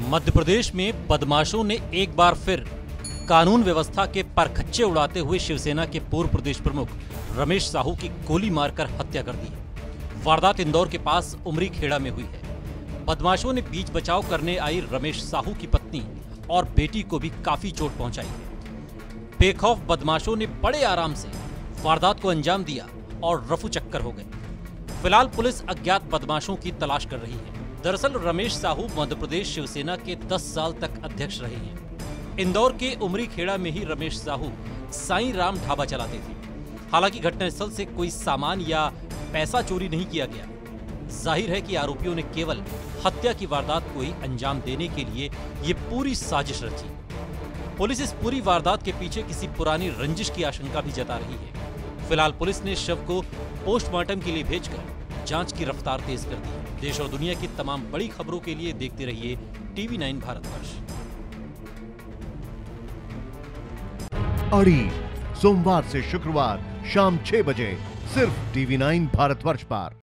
मध्य प्रदेश में बदमाशों ने एक बार फिर कानून व्यवस्था के परखच्चे उड़ाते हुए शिवसेना के पूर्व प्रदेश प्रमुख रमेश साहू की गोली मारकर हत्या कर दी वारदात इंदौर के पास उमरी खेड़ा में हुई है। बदमाशों ने बीच बचाव करने आई रमेश साहू की पत्नी और बेटी को भी काफ़ी चोट पहुंचाई है। बेखौफ बदमाशों ने बड़े आराम से वारदात को अंजाम दिया और रफू चक्कर हो गए। फ़िलहाल पुलिस अज्ञात बदमाशों की तलाश कर रही है। दरअसल रमेश साहू मध्य प्रदेश शिवसेना के 10 साल तक अध्यक्ष रहे हैं। इंदौर के उमरी खेड़ा में ही रमेश साहू साईं राम ढाबा चलाते थे। हालाँकि घटनास्थल से कोई सामान या पैसा चोरी नहीं किया गया। ज़ाहिर है कि आरोपियों ने केवल हत्या की वारदात को ही अंजाम देने के लिए ये पूरी साजिश रची। पुलिस इस पूरी वारदात के पीछे किसी पुरानी रंजिश की आशंका भी जता रही है। फ़िलहाल पुलिस ने शव को पोस्टमार्टम के लिए भेजकर जाँच की रफ्तार तेज कर दी। देश और दुनिया की तमाम बड़ी खबरों के लिए देखते रहिए टीवी नाइन भारतवर्ष। अड़ी सोमवार से शुक्रवार शाम छह बजे सिर्फ़ टीवी नाइन भारतवर्ष पर।